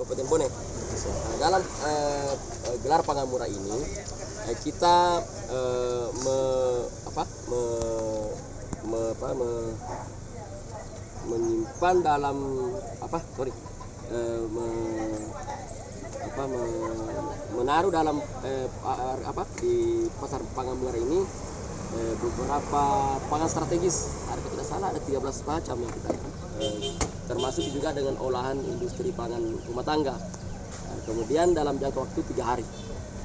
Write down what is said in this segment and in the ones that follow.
Kabupaten Bone. Nah, dalam eh, gelar Pangamura ini eh, kita eh, me, apa, me, me, apa, me- menyimpan dalam apa sorry eh, me- apa me- menaruh dalam eh, pa- apa di pasar Pangamura ini eh, beberapa pangan strategis. Ada tidak salah ada 13 macam yang kita eh, termasuk juga dengan olahan industri pangan rumah tangga. Nah, kemudian dalam jangka waktu tiga hari.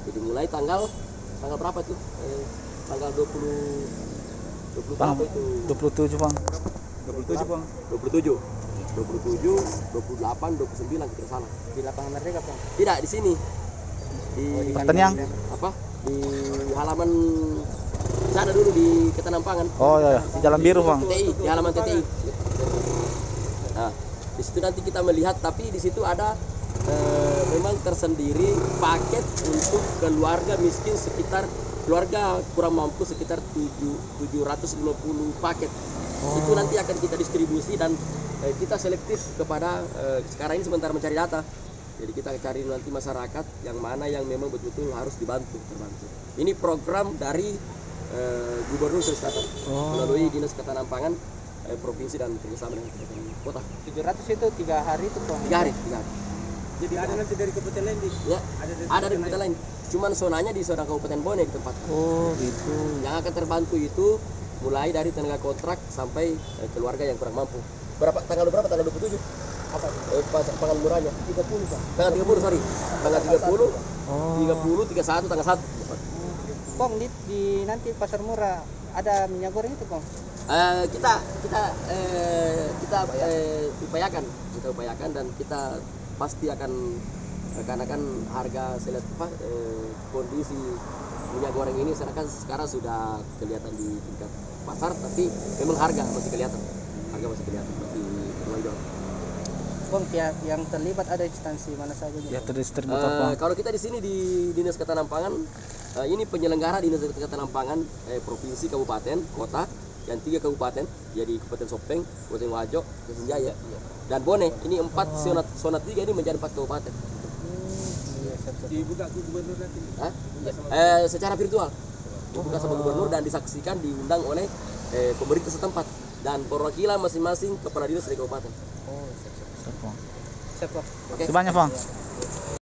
Jadi mulai tanggal tanggal berapa tuh eh, tanggal 20 20 berapa itu? 27 bang. 27 bang. 27 27 28 29 tidak salah. Di lapangan merdeka bang tidak di sini. Di Pertanian? apa? Di halaman sana dulu di ketanampangan. Oh ya, ya. di jalan biru bang. TTI di halaman TTI nah di situ nanti kita melihat tapi di situ ada eh, memang tersendiri paket untuk keluarga miskin sekitar keluarga kurang mampu sekitar 7, 750 paket. Itu nanti akan kita distribusi dan eh, kita selektif kepada eh, sekarang ini sementara mencari data. Jadi kita cari nanti masyarakat yang mana yang memang betul-betul harus dibantu terbantu. Ini program dari eh, Gubernur Sulawesi Selatan. Melalui Dinas Ketahanan Pangan eh, provinsi dan kerjasama dengan kabupaten kota 700 itu tiga hari itu bang tiga hari tiga hari. Jadi ada nanti dari kabupaten lain di ya ada di kabupaten lain. cuman zonanya di zona kabupaten Bone di tempat. Oh gitu. Yang akan terbantu itu mulai dari tenaga kontrak sampai eh, keluarga yang kurang mampu. Berapa tanggal berapa? Tanggal 27 apa? Eh, pas pangan murahnya. 30 bang tanggal 30 sorry. Tanggal 30 oh 30 31 tanggal 1 bang di, di nanti pasar murah. Ada minyak goreng itu bang Eh, kita kita eh, kita eh, upayakan. Kita upayakan dan kita pasti akan karena kan harga eh, kondisi minyak goreng ini. Sekarang sekarang sudah kelihatan di tingkat pasar tapi memang harga masih kelihatan harga masih kelihatan masih menonjol. Bang pihak yang terlibat ada instansi mana saja ya bang? terdistributor Eh, bang kalau kita di sini di dinas ketahanan pangan eh, ini penyelenggara dinas ketahanan pangan eh, provinsi kabupaten kota yang tiga kabupaten jadi kabupaten Sopeng kabupaten Wajo Kabupaten Jaya dan Bone ini empat zona zona tiga ini menjadi empat kabupaten. Iya dibuka ke gubernur nanti? Hah? Eh, secara virtual. Dibuka sama gubernur dan disaksikan diundang oleh eh, pemerintah setempat dan perwakilan masing-masing kepala dinas dari kabupaten. Oh siap siap. Siap, bang. Siap bang. Oke sebanyak bang